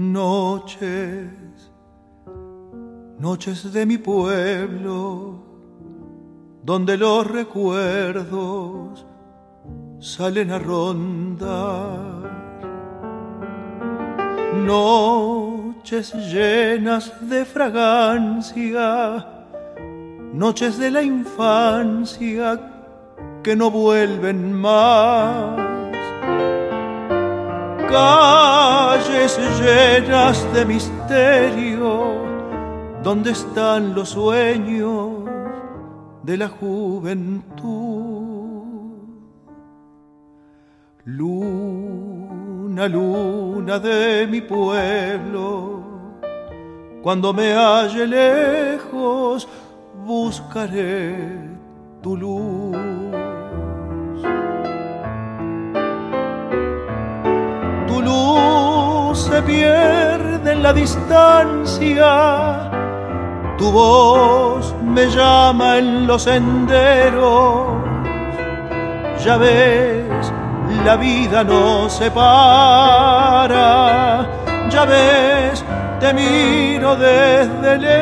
Noches, noches de mi pueblo, donde los recuerdos salen a rondar. Noches llenas de fragancia, noches de la infancia que no vuelven más. Calles llenas de misterio, donde están los sueños de la juventud. Luna, luna de mi pueblo, cuando me halle lejos, buscaré se pierde en la distancia, tu voz me llama en los senderos. Ya ves, la vida nos separa. Ya ves, te miro desde lejos.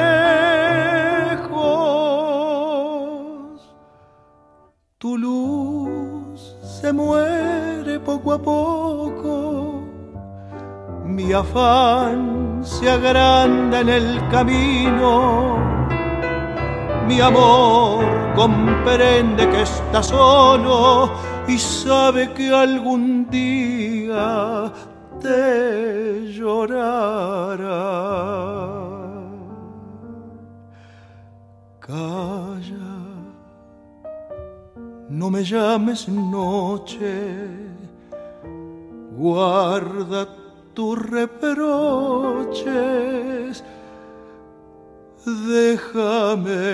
Tu luz se muere poco a poco. Mi afán se agranda en el camino. Mi amor comprende que está solo y sabe que algún día te llorará. Calla, no me llames noche, guarda tus reproches, déjame.